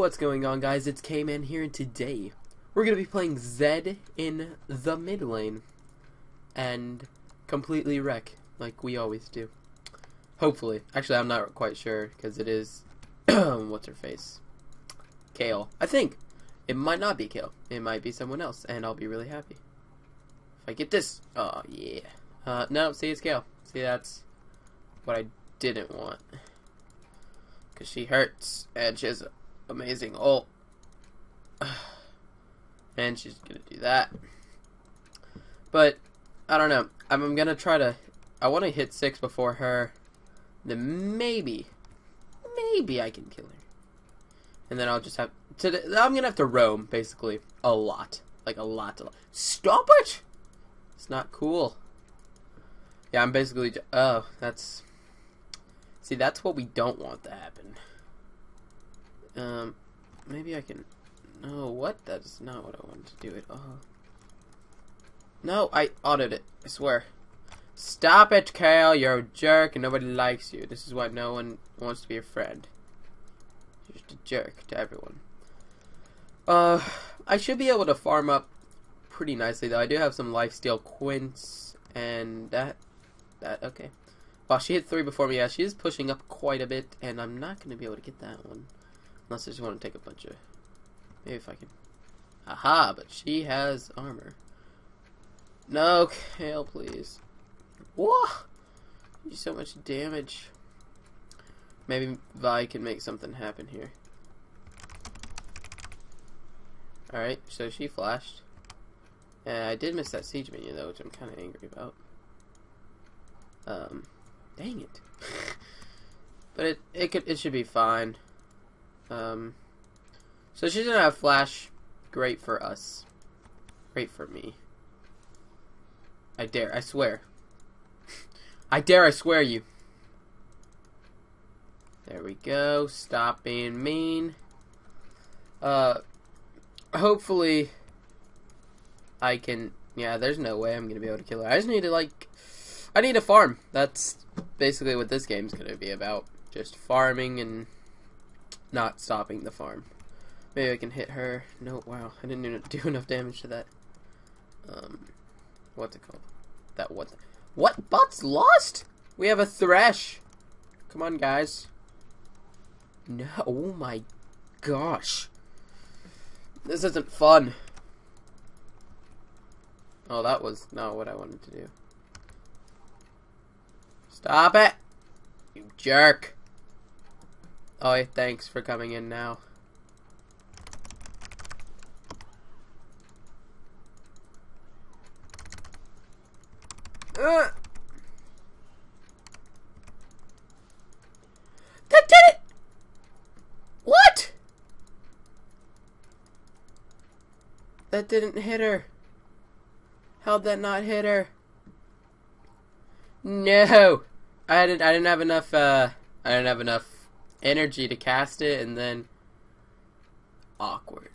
what's going on guys? It's K-Man here and today we're going to be playing Zed in the mid lane and completely wreck like we always do. Hopefully. Actually, I'm not quite sure because it is what's her face? Kayle. I think it might not be Kayle. It might be someone else and I'll be really happy. If I get this. Oh, yeah. Uh, no, see, it's Kayle. See, that's what I didn't want. Because she hurts and she has amazing oh. ult. and she's gonna do that. But I don't know. I'm, gonna try to. I want to hit six before her. Then maybe, maybe I can kill her. And then I'll just have to. I'm gonna have to roam basically a lot, like a lot. A lot. Stop it! It's not cool. Yeah, I'm basically. Oh, that's. See, that's what we don't want to happen. Um, maybe I can. No, what? That's not what I wanted to do at all. No, I autoed it. I swear. Stop it, Kayle. You're a jerk and nobody likes you. This is why no one wants to be a friend. You're just a jerk to everyone. Uh, I should be able to farm up pretty nicely, though. I do have some lifesteal quints and that. That, okay. Wow, she hit three before me. Yeah, she is pushing up quite a bit, and I'm not going to be able to get that one. Unless I just want to take a bunch of... Maybe if I can... Aha, but she has armor. No, Kayle, please. Whoa! You so much damage. Maybe Vi can make something happen here. Alright, so she flashed. And I did miss that siege minion though, which I'm kind of angry about. Um, dang it. but it it could it should be fine. Um, so she's gonna have flash. Great for us. Great for me. I dare. I swear. I dare. I swear you. There we go. Stop being mean. Uh, hopefully, I can. Yeah, there's no way I'm gonna be able to kill her. I just need to like. I need a farm. That's basically what this game's gonna be about. Just farming and not stopping the farm. Maybe I can hit her. No, wow, I didn't do enough damage to that. Um, what's it called? That what? What? Bot's lost? We have a Thresh. Come on, guys. No, oh my gosh. This isn't fun. Oh, that was not what I wanted to do. Stop it! You jerk! Oh, thanks for coming in now. Uh. That did it! What? That didn't hit her. How'd that not hit her? No! I didn't I didn't have enough uh I didn't have enough energy to cast it and then awkward.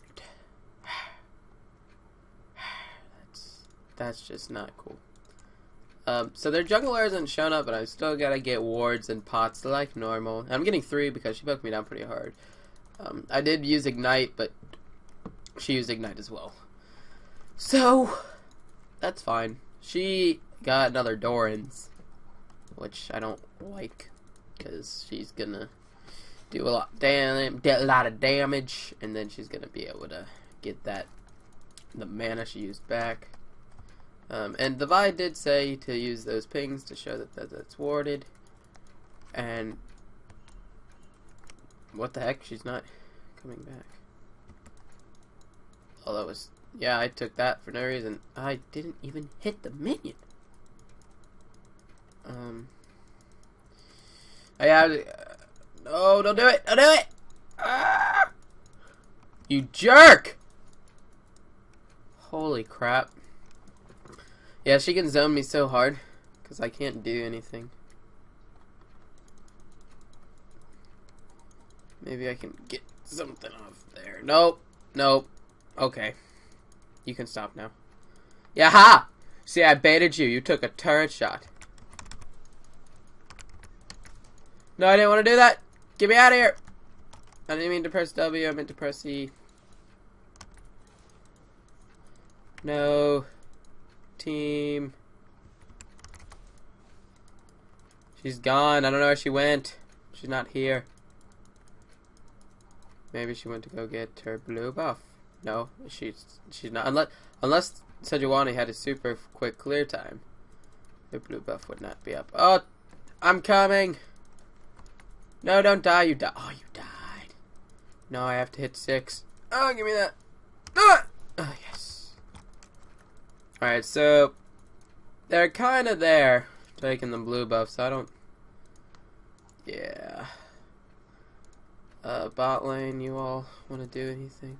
That's that's just not cool. Um, so their jungler hasn't shown up, but I still gotta get wards and pots like normal. I'm getting three because she poked me down pretty hard. Um, I did use ignite, but she used ignite as well. So that's fine. She got another Doran's, which I don't like because she's gonna do a lot damn a lot of damage, and then she's gonna be able to get that the mana she used back. Um, and the Vi did say to use those pings to show that, that that's warded. And what the heck? She's not coming back. Oh, that was yeah. I took that for no reason. I didn't even hit the minion. Um. I had. No, don't do it! Don't do it! Ah! You jerk! Holy crap. Yeah, she can zone me so hard. Because I can't do anything. Maybe I can get something off there. Nope. Nope. Okay. You can stop now. Yeah, ha! See, I baited you. You took a turret shot. No, I didn't want to do that. Get me out of here. I didn't mean to press W, I meant to press E. No. Team. She's gone. I don't know where she went. She's not here. Maybe she went to go get her blue buff. No, she's she's not. Unless unless Sejuani had a super quick clear time, the blue buff would not be up. Oh, I'm coming. No, don't die. You die. Oh, you died. No, I have to hit six. Oh, give me that. Ah! Oh, yes. Alright, so they're kind of there, taking the blue buff, so I don't. Yeah. Uh, bot lane, you all want to do anything?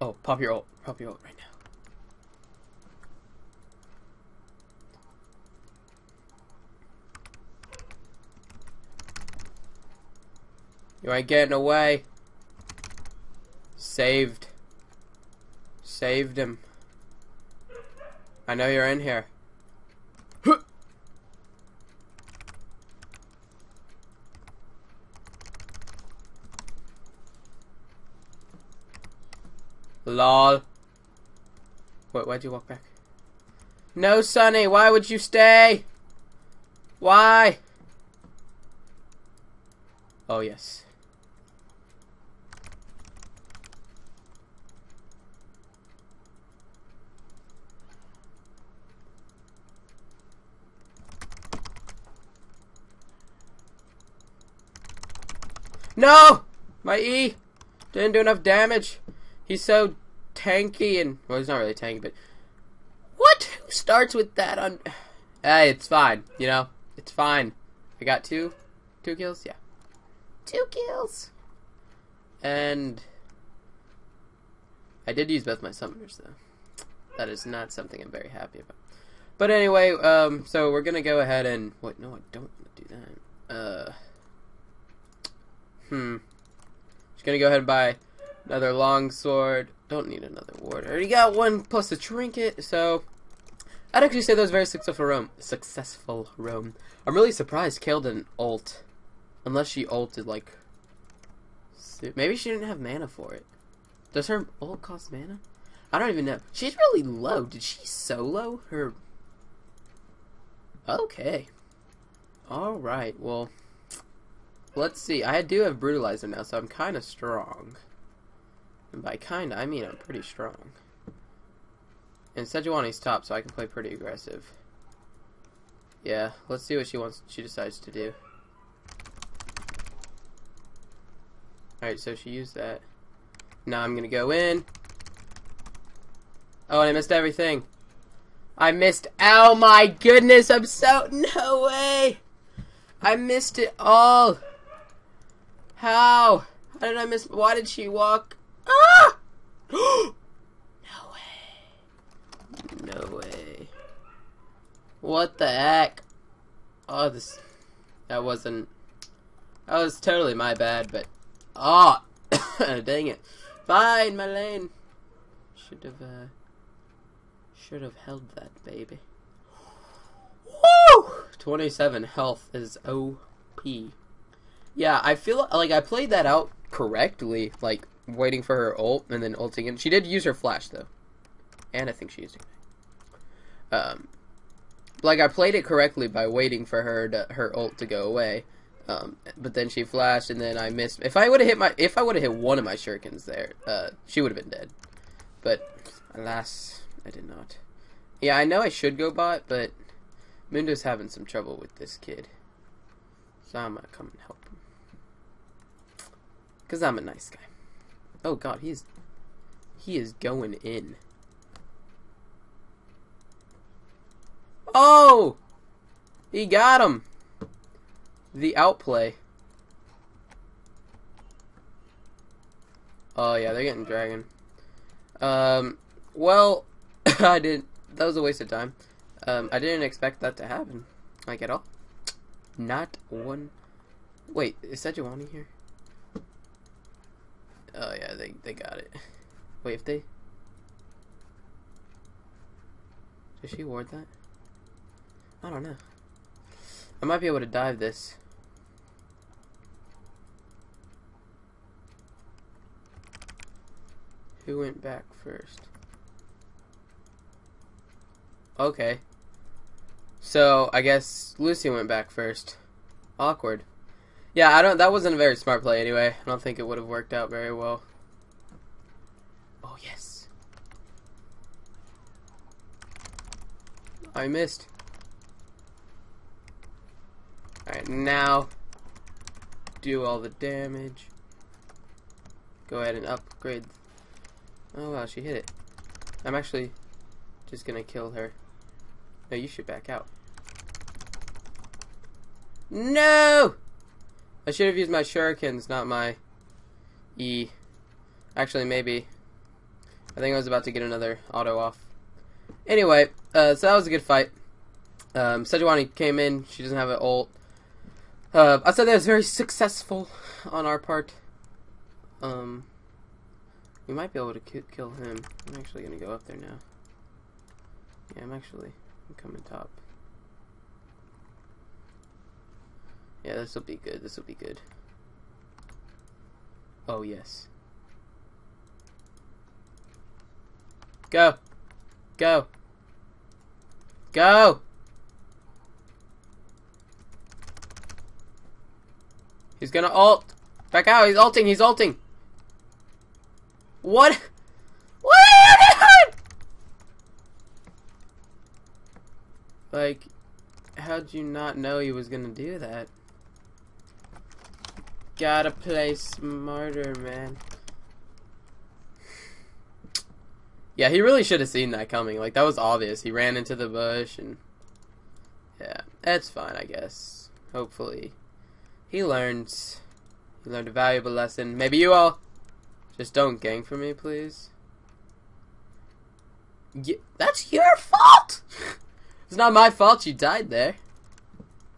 Oh, pop your ult. Pop your ult right now. You ain't getting away. Saved. Saved him. I know you're in here. Lol. Wait, why'd you walk back? No, Sonny, why would you stay? Why? Oh, yes. No! My E didn't do enough damage. He's so tanky and well, he's not really tanky, but what? Who starts with that on? Hey, it's fine. You know, it's fine. I got two, two kills. Yeah, two kills. And I did use both my summoners though. That is not something I'm very happy about. But anyway, um, so we're gonna go ahead and wait. No, I don't want to do that. Uh. Hmm. Just gonna go ahead and buy another long sword. Don't need another ward. I already got one plus a trinket, so I'd actually say that was very successful roam. Successful roam. I'm really surprised Kayle didn't ult. Unless she ulted like maybe she didn't have mana for it. Does her ult cost mana? I don't even know. She's really low. Did she solo her Okay. Alright, well Let's see. I do have Brutalizer now, so I'm kind of strong. And by kind I mean I'm pretty strong. And Sejuani's top, so I can play pretty aggressive. Yeah, let's see what she wants. She decides to do. Alright, so she used that. Now I'm gonna go in. Oh, and I missed everything. I missed. Oh my goodness! I'm so no way. I missed it all. How? How did I miss? Why did she walk? Ah! no way. No way. What the heck? Oh, this. That wasn't. That was totally my bad, but. Oh! Dang it. Fine, my lane. Should have, uh. Should have held that, baby. Woo! 27 health is OP. Yeah, I feel like I played that out correctly, like waiting for her ult and then ulting in. She did use her flash though, and I think she used it. Um, like I played it correctly by waiting for her to, her ult to go away. Um, but then she flashed, and then I missed. If I would have hit my, if I would have hit one of my shurikens there, uh, she would have been dead. But alas, I did not. Yeah, I know I should go bot, but Mundo's having some trouble with this kid, so I'm gonna come and help. Because I'm a nice guy. Oh god, he's... He is going in. Oh! He got him! The outplay. Oh yeah, they're getting dragon. Um, well, I didn't... That was a waste of time. Um, I didn't expect that to happen. Like, at all. Not one... Wait, is Sejuani here? Oh yeah, they they got it. Wait, if they Did she ward that? I don't know. I might be able to dive this. Who went back first? Okay. So, I guess Lucy went back first. Awkward. Yeah, I don't that wasn't a very smart play anyway. I don't think it would have worked out very well. Oh, yes. I missed. Alright, now do all the damage. Go ahead and upgrade. Oh wow, she hit it. I'm actually just gonna kill her. No, you should back out. No! I should have used my shurikens, not my E. Actually, maybe. I think I was about to get another auto off. Anyway, uh, so that was a good fight. Um, Sejuani came in. She doesn't have an ult. Uh, I said that was very successful on our part. Um, we might be able to ki kill him. I'm actually going to go up there now. Yeah, I'm actually I'm coming top. Yeah, this will be good. This will be good. Oh, yes. Go. Go. Go! He's gonna ult. Back out. He's ulting. He's ulting. What? What are you doing? Like, how'd you not know he was gonna do that? Gotta play smarter, man. Yeah, he really should have seen that coming. Like, that was obvious. He ran into the bush, and... Yeah, that's fine, I guess. Hopefully. He learned. He learned a valuable lesson. Maybe you all... Just don't gang for me, please. Yeah, that's your fault! it's not my fault you died there.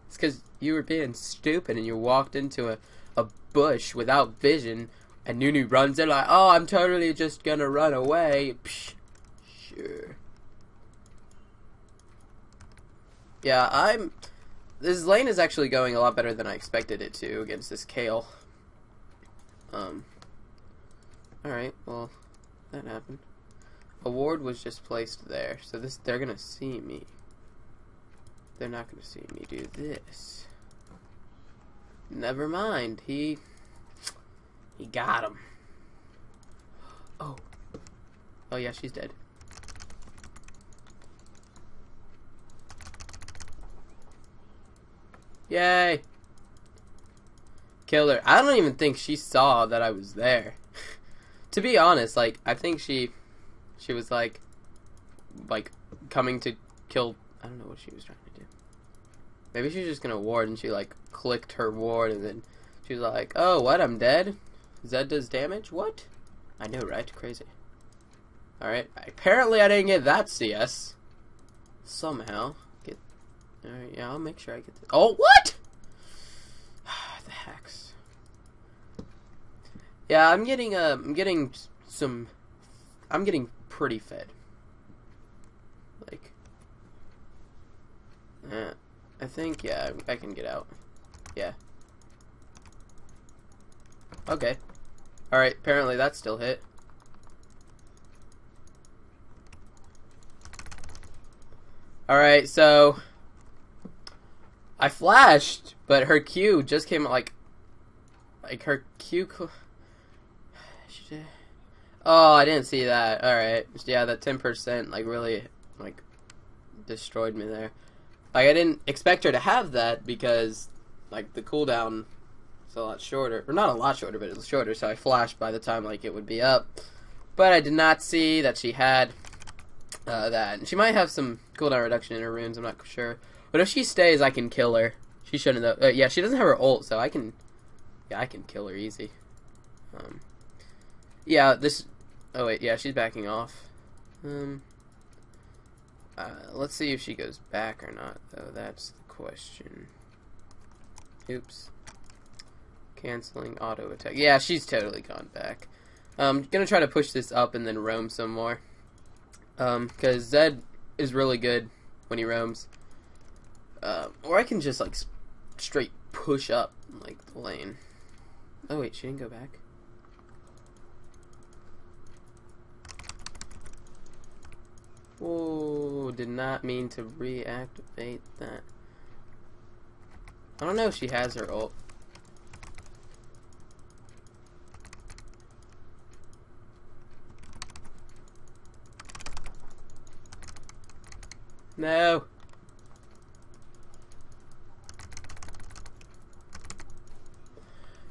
It's because you were being stupid and you walked into a bush without vision, and Nunu runs in like, oh, I'm totally just gonna run away. Psh, sure. Yeah, I'm. This lane is actually going a lot better than I expected it to against this Kayle. Um. Alright, well, that happened. A ward was just placed there, so this they're gonna see me. They're not gonna see me do this. Never mind. He he got him. Oh. Oh yeah, she's dead. Yay! Killed her. I don't even think she saw that I was there. to be honest, like I think she she was like like coming to kill I don't know what she was trying to do. Maybe she's just gonna ward and she like clicked her ward and then she's like, Oh what, I'm dead? Zed does damage? What? I know, right? Crazy. Alright. Apparently I didn't get that CS. Somehow. Get Alright, yeah, I'll make sure I get this. Oh what? the hacks. Yeah, I'm getting uh I'm getting some I'm getting pretty fed. Like yeah. I think, yeah, I can get out. Yeah. Okay. Alright, apparently that still hit. Alright, so... I flashed, but her Q just came like... Like, her Q... Oh, I didn't see that. Alright. Yeah, that 10% like really, like, destroyed me there. Like I didn't expect her to have that because like the cooldown is a lot shorter, or not a lot shorter, but it was shorter. So I flashed by the time like it would be up. But I did not see that she had uh, that. And she might have some cooldown reduction in her runes. I'm not sure. But if she stays, I can kill her. She shouldn't. Though. Uh, yeah, she doesn't have her ult, so I can. Yeah, I can kill her easy. Um, yeah, this. Oh wait, yeah, she's backing off. Um, uh, let's see if she goes back or not, though. That's the question. Oops. Canceling auto attack. Yeah, she's totally gone back. I'm um, gonna try to push this up and then roam some more. Um, because Zed is really good when he roams. Uh, or I can just, like, straight push up, like, the lane. Oh, wait, she didn't go back. Oh, did not mean to reactivate that. I don't know if she has her ult. No.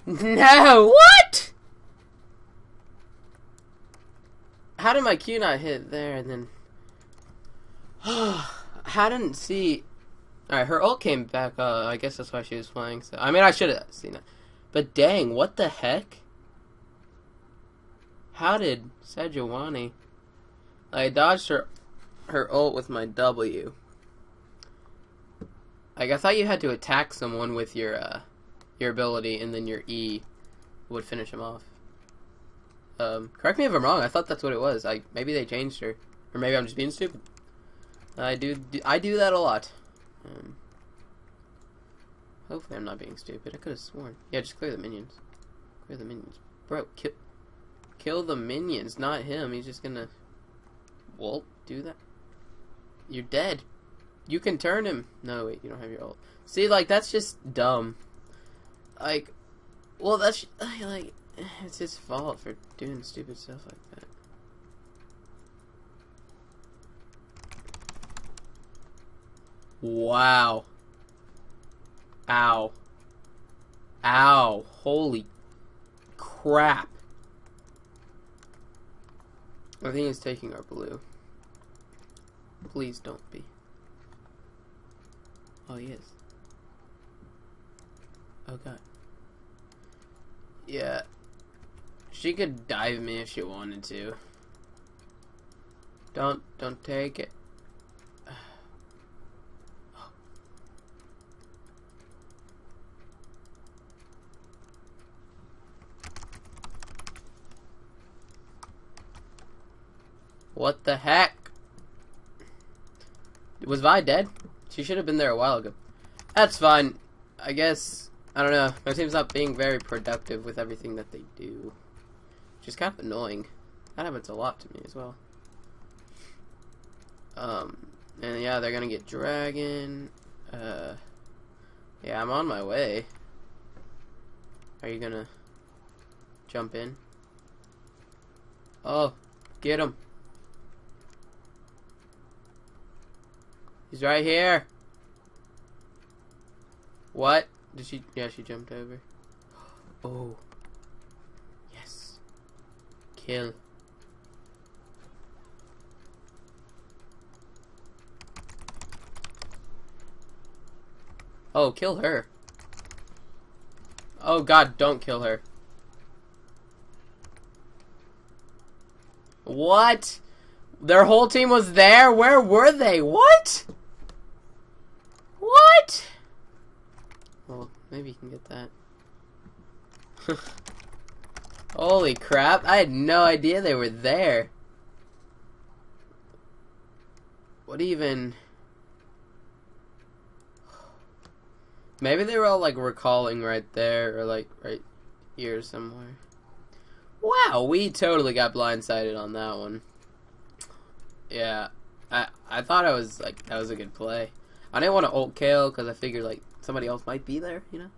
No, what? How did my Q not hit there and then... I didn't see... Alright, her ult came back, uh, I guess that's why she was flying, so... I mean, I should have seen it. But dang, what the heck? How did Sejuani... I dodged her her ult with my W. Like I thought you had to attack someone with your uh, your ability, and then your E would finish him off. Um, correct me if I'm wrong. I thought that's what it was. Like maybe they changed her, or maybe I'm just being stupid. I do, do I do that a lot. Um, hopefully I'm not being stupid. I could have sworn. Yeah, just clear the minions. Clear the minions, bro. Kill, kill the minions, not him. He's just gonna. Well, do that. You're dead. You can turn him. No, wait, you don't have your ult. See, like, that's just dumb. Like, well, that's, like, it's his fault for doing stupid stuff like that. Wow. Ow. Ow. Holy crap. I think he's taking our blue. Please don't be. Oh, yes. Oh, God. Yeah. She could dive me if she wanted to. Don't, don't take it. What the heck? Was Vi dead? She should have been there a while ago. That's fine. I guess, I don't know. My team's not being very productive with everything that they do. Which is kind of annoying. That happens a lot to me as well. Um, and yeah, they're gonna get Dragon. Uh, yeah, I'm on my way. Are you gonna jump in? Oh, get him. He's right here. What? Did she? Yeah, she jumped over. Oh. Yes. Kill. Oh, kill her. Oh god, don't kill her. What? Their whole team was there? Where were they? What? Well, maybe you can get that. Holy crap, I had no idea they were there. What even... Maybe they were all like recalling right there or like right here somewhere. Wow, we totally got blindsided on that one. Yeah, I I thought I was like that was a good play. I didn't want to ult kill because I figured like somebody else might be there, you know.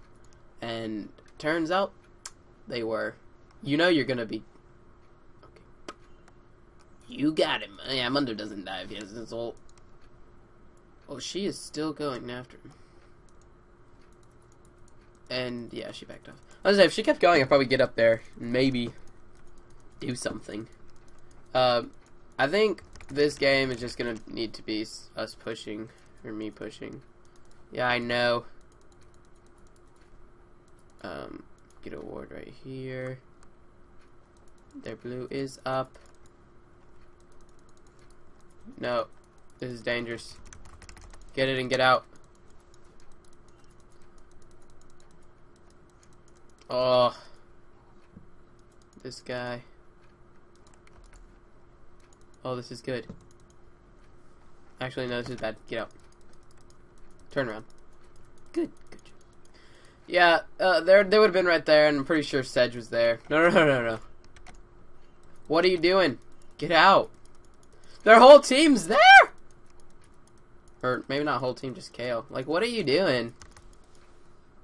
And turns out they were. You know you're gonna be. Okay. You got him. Yeah, Mundo doesn't die if he has his ult. Oh, she is still going after him. And yeah, she backed off. I was say if she kept going, I'd probably get up there and maybe do something. Uh, I think this game is just gonna need to be us pushing or me pushing. Yeah, I know. Um, get a ward right here. Their blue is up. No, this is dangerous. Get it and get out. Oh, this guy. Oh, this is good. Actually, no, this is bad. Get out. Turn around. Good, good. Yeah, uh, there, they would have been right there, and I'm pretty sure Sedge was there. No, no, no, no, no. What are you doing? Get out. Their whole team's there. Or maybe not whole team, just Kayle. Like, what are you doing?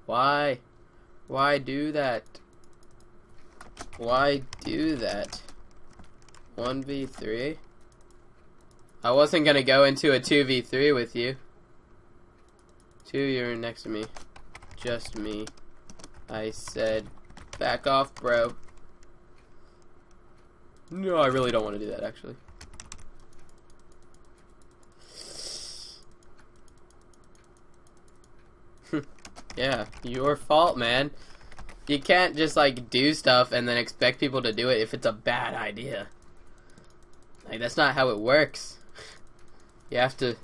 Why? Why do that? Why do that? 1v3? I wasn't gonna go into a 2v3 with you. Two, you're next to me. Just me. I said, back off, bro. No, I really don't want to do that, actually. yeah, your fault, man. You can't just, like, do stuff and then expect people to do it if it's a bad idea. Like, that's not how it works. You have to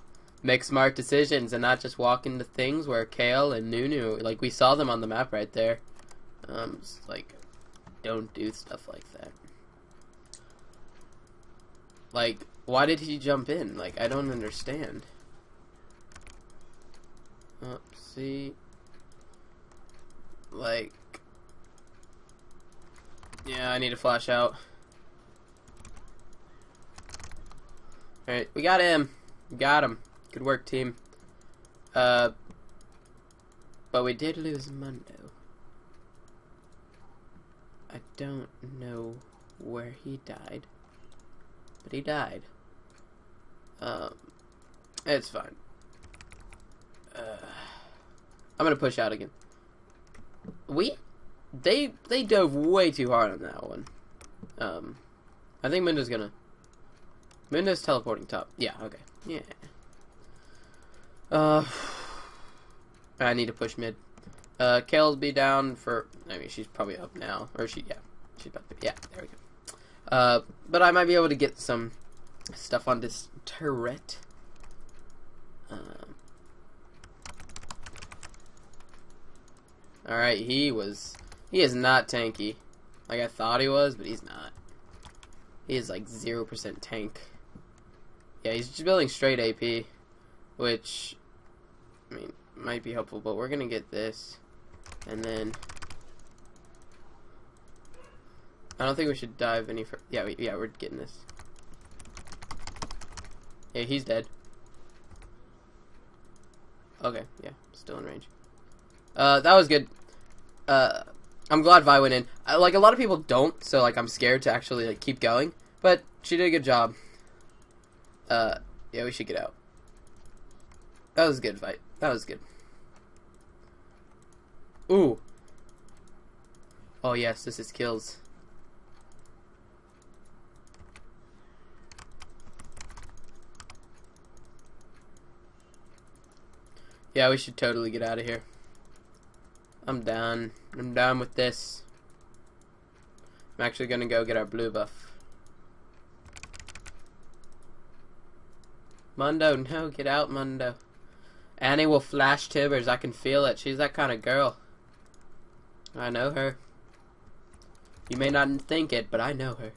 make smart decisions and not just walk into things where Kayle and Nunu, like, we saw them on the map right there. Um, like, don't do stuff like that. Like, why did he jump in? Like, I don't understand. See? Like, yeah, I need to flash out. Alright, we got him. Got him. Good work, team. Uh, but we did lose Mundo. I don't know where he died, but he died. Um, it's fine. Uh, I'm gonna push out again. We, they, they dove way too hard on that one. Um, I think Mundo's gonna. Mundo's teleporting top. Yeah. Okay. Yeah. Uh, I need to push mid. Uh, Kayle's be down for. I mean, she's probably up now, or she. Yeah, she's about to. Yeah, there we go. Uh, but I might be able to get some stuff on this turret. Um. All right, he was. He is not tanky, like I thought he was, but he's not. He is like zero percent tank. Yeah, he's just building straight AP, which I mean might be helpful, but we're gonna get this, and then I don't think we should dive any further. Yeah, we, yeah, we're getting this. Yeah, he's dead. Okay, yeah, still in range. Uh, that was good. Uh, I'm glad Vi went in. I, like a lot of people don't, so like I'm scared to actually like keep going. But she did a good job. Uh, yeah, we should get out. That was a good fight. That was good. Ooh. Oh yes, this is kills. Yeah, we should totally get out of here. I'm done. I'm done with this. I'm actually gonna go get our blue buff. Mundo, no, get out, Mundo. Annie will flash Tibbers. I can feel it. She's that kind of girl. I know her. You may not think it, but I know her.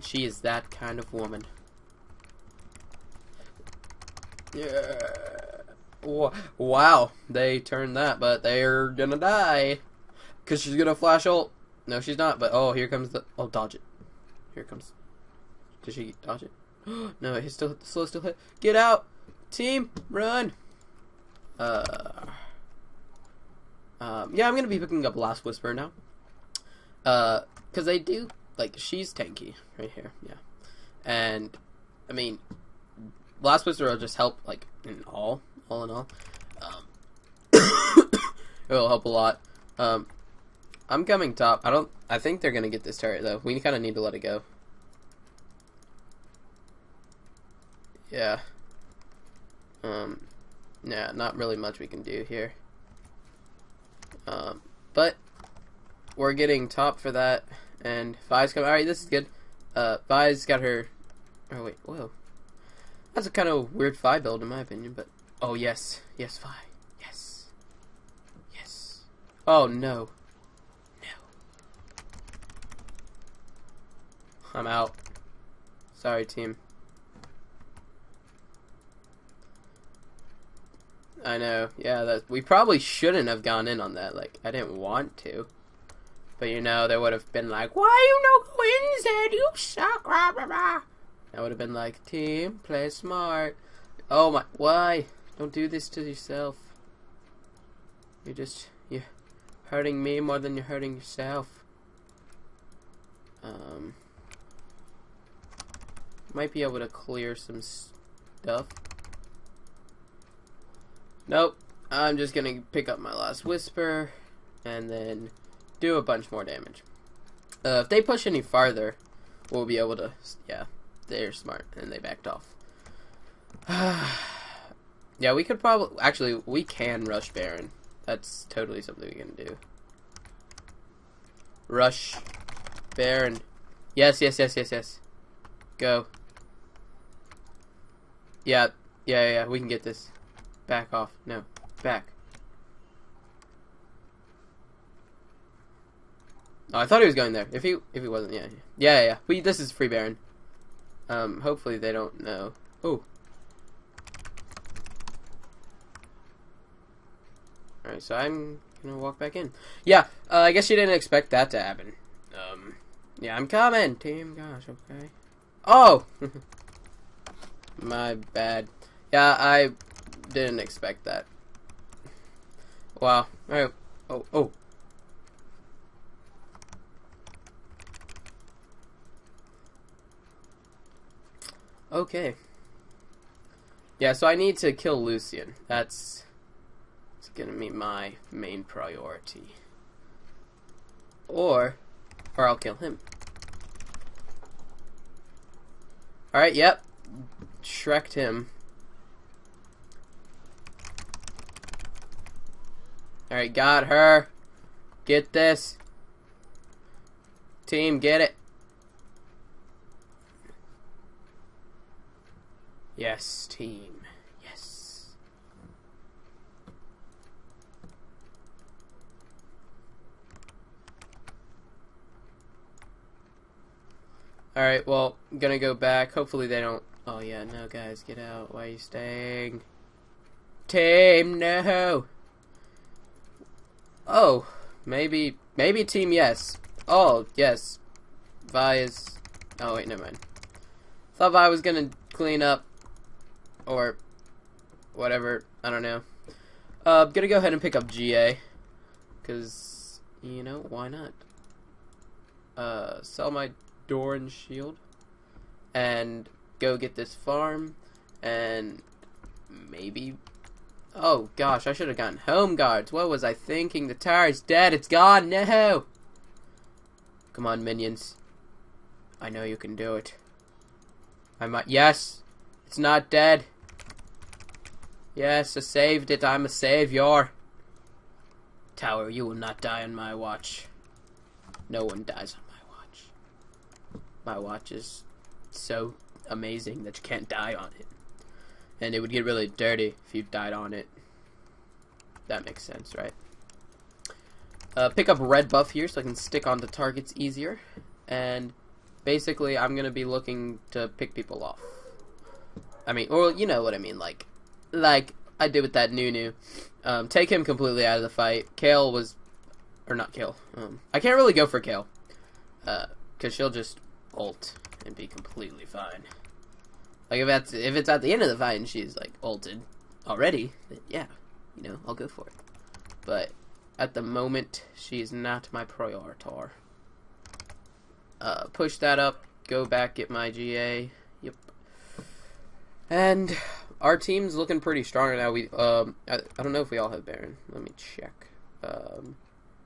She is that kind of woman. Yeah. Wow, they turned that, but they're gonna die. Because she's gonna flash ult. No, she's not, but oh, here comes the. Oh, dodge it. Here comes. Did she dodge it? no, he's still slow still hit. Get out, team, run. Uh, um, yeah, I'm gonna be picking up Last Whisper now. Uh, cause they do like she's tanky right here, yeah, and I mean, Last Whisper will just help like in all, all in all. Um, it will help a lot. Um, I'm coming top. I don't. I think they're gonna get this turret though. We kind of need to let it go. Yeah. Um, yeah, not really much we can do here. Um, but we're getting top for that, and Vi's coming. All right, this is good. Uh, Vi's got her. Oh wait, whoa. That's a kind of weird Vi build in my opinion, but oh yes, yes Vi, yes, yes. Oh no, no. I'm out. Sorry, team. I know. Yeah, that we probably shouldn't have gone in on that. Like, I didn't want to. But you know, they would have been like, "Why you no go in? You suck!" Rah, rah. I would have been like, team, play smart. Oh my, why? Don't do this to yourself. You're just, you're hurting me more than you're hurting yourself. Um, might be able to clear some stuff. Nope. I'm just gonna pick up my last whisper and then do a bunch more damage. Uh, if they push any farther, we'll be able to. Yeah, they're smart and they backed off. yeah, we could probably actually we can rush Baron. That's totally something we can do. Rush Baron. Yes, yes, yes, yes, yes. Go. Yeah, yeah, yeah. We can get this. Back off. No, back. Oh, I thought he was going there. If he if he wasn't, yeah, yeah, yeah. We this is free Baron. Um, hopefully they don't know. Oh. Alright, so I'm gonna walk back in. Yeah, uh, I guess you didn't expect that to happen. Um, yeah, I'm coming, team. Gosh, okay. Oh, my bad. Yeah, I didn't expect that. Wow. Alright. Oh, oh. Okay. Yeah, so I need to kill Lucian. That's, that's gonna be my main priority. Or, or I'll kill him. Alright, yep. Shreked him. Alright, got her. Get this. Team, get it. Yes, team. Yes. Alright, well, gonna go back. Hopefully they don't... Oh, yeah, no, guys, get out. Why are you staying? Team, no! Oh, maybe... Maybe team yes. Oh, yes. Vi is... Oh, wait, never mind. Thought Vi was gonna clean up or whatever. I don't know. Uh, I'm gonna go ahead and pick up GA because you know why not? Uh, sell my Doran shield and go get this farm and maybe. Oh gosh, I should have gotten home guards. What was I thinking? The tower's dead. It's gone. No. Come on, minions. I know you can do it. I might. Yes, it's not dead. Yes, I saved it. I'm a savior. Tower, you will not die on my watch. No one dies on my watch. My watch is so amazing that you can't die on it. And it would get really dirty if you died on it. That makes sense, right? Uh, pick up red buff here so I can stick onto targets easier. And basically, I'm to be looking to pick people off. I mean, or you know what I mean, like like I did with that Nunu. Um, take him completely out of the fight. Kayle was, or not Kayle. Um, I can't really go for Kayle, because uh, she'll just ult and be completely fine. Like if that's if it's at the end of the fight and she's like ulted already, then yeah, you know I'll go for it. But at the moment, she's not my prioritor. Uh, push that up. Go back, get my GA. Yep. And our team's looking pretty strong now. We um I, I don't know if we all have Baron. Let me check. Um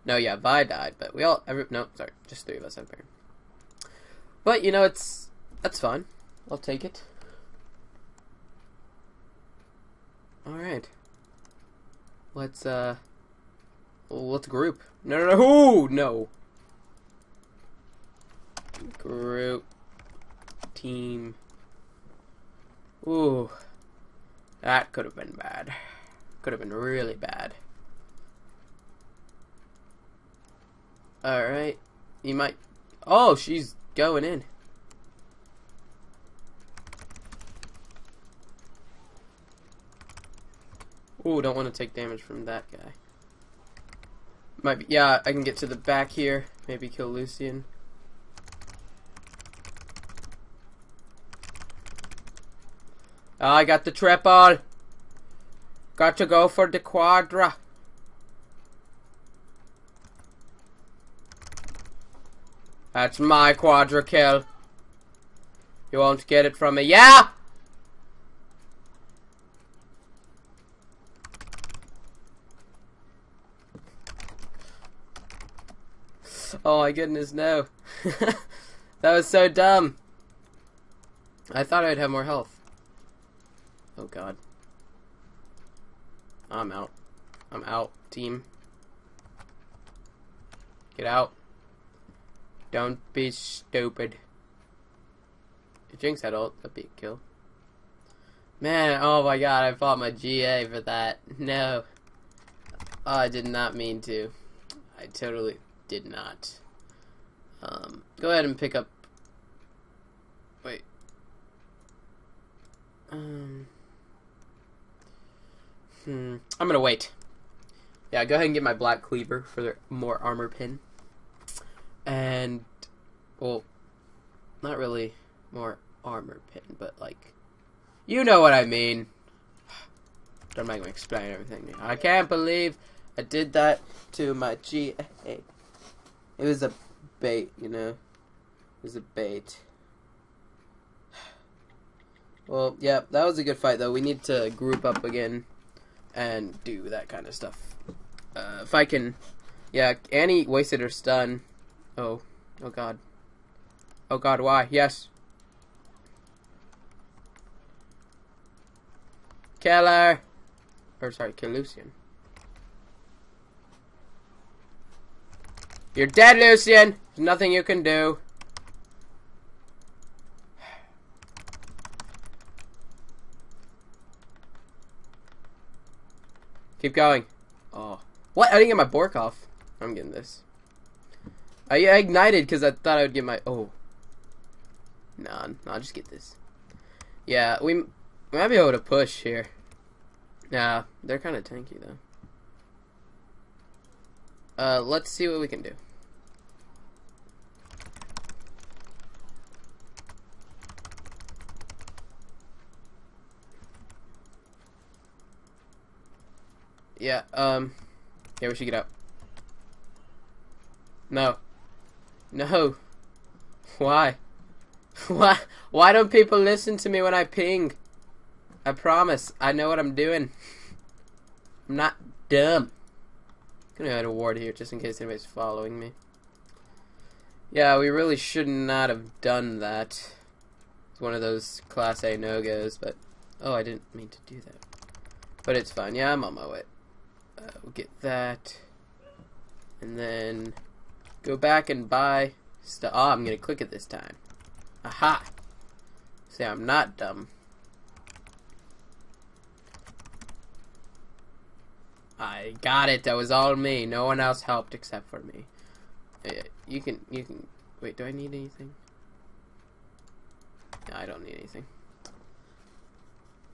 no, yeah, Vi died, but we all every no, sorry, just three of us have Baron. But you know, it's that's fine. I'll take it. All right. Let's uh let's group. No, no, no. No. Group team. Ooh. That could have been bad. Could have been really bad. Alright. You might... Oh, she's going in. Ooh, don't want to take damage from that guy. Might be, yeah, I can get to the back here. Maybe kill Lucian. Oh, ah, I got the triple. Got to go for the quadra. That's my quadra kill. You won't get it from me. Yeah! Oh my goodness, no. that was so dumb. I thought I'd have more health. Oh god. I'm out. I'm out, team. Get out. Don't be stupid. If Jinx had ult, that'd be a kill. Man, oh my god, I fought my GA for that. No. Oh, I did not mean to. I totally did not. Um, go ahead and pick up. Wait. Um. Hmm. I'm gonna wait. Yeah, go ahead and get my black cleaver for the more armor pin. And, well, not really more armor pin, but like, you know what I mean. Don't make me explain everything. I can't believe I did that to my GA. It was a bait, you know. It was a bait. Well, yeah, that was a good fight, though. We need to group up again and do that kind of stuff. Uh, if I can... Yeah, Annie wasted her stun. Oh. Oh, God. Oh, God, why? Yes. Keller! Or, sorry, kill You're dead, Lucian! There's nothing you can do. Keep going. Oh. What? I didn't get my Bork off. I'm getting this. I ignited because I thought I would get my... Oh. Nah, nah, I'll just get this. Yeah, we, we might be able to push here. Nah, they're kind of tanky, though. Uh, let's see what we can do. Yeah, um, yeah, we should get out. No. No. Why? Why? Why don't people listen to me when I ping? I promise, I know what I'm doing. I'm not dumb. I'm gonna add a ward here just in case anybody's following me. Yeah, we really should not have done that. It's one of those class A no-goes, but... Oh, I didn't mean to do that. But it's fine. Yeah, I'm on my way. Uh, we'll get that. And then go back and buy. Oh, I'm going to click it this time. Aha! See, I'm not dumb. I got it. That was all me. No one else helped except for me. Uh, you can, you can, wait, do I need anything? No, I don't need anything.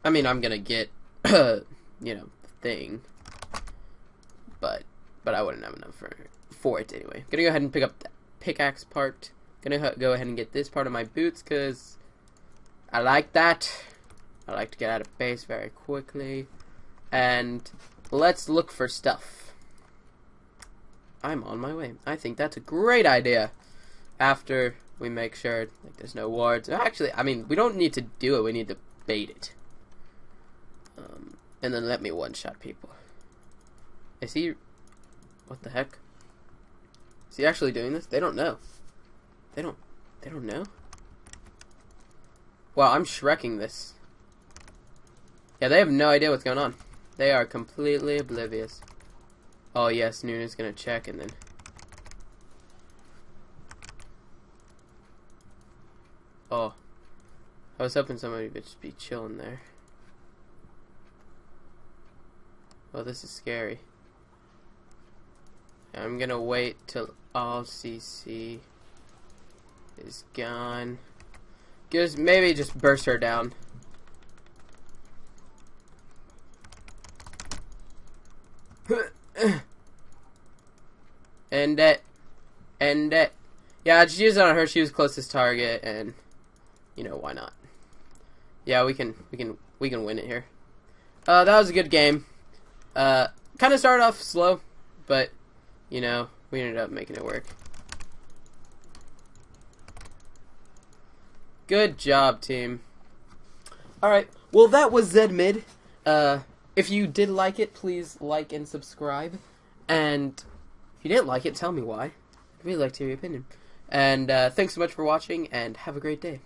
I mean, I'm gonna get, you know, thing but but I wouldn't have enough for for it anyway. Gonna go ahead and pick up the pickaxe part. Gonna go ahead and get this part of my boots because I like that. I like to get out of base very quickly. And let's look for stuff. I'm on my way. I think that's a great idea. After we make sure like there's no wards. Actually, I mean, we don't need to do it. We need to bait it. Um, and then let me one-shot people. Is he... What the heck? Is he actually doing this? They don't know. They don't... They don't know? Wow, I'm shrekking this. Yeah, they have no idea what's going on. They are completely oblivious. Oh yes, Nunu's gonna check and then... Oh. I was hoping somebody would just be chilling there. Oh, this is scary. I'm gonna wait till all CC is gone. Just maybe just burst her down. End it. End it. Yeah, I just used it on her. She was closest target, and you know why not? Yeah, we can we can we can win it here. Uh, that was a good game. Uh, kind of started off slow, but you know we ended up making it work. Good job, team. All right. Well, that was Zed Mid. Uh, if you did like it, please like and subscribe. And you didn't like it, tell me why. I'd really like to hear your opinion. And uh, thanks so much for watching, and have a great day.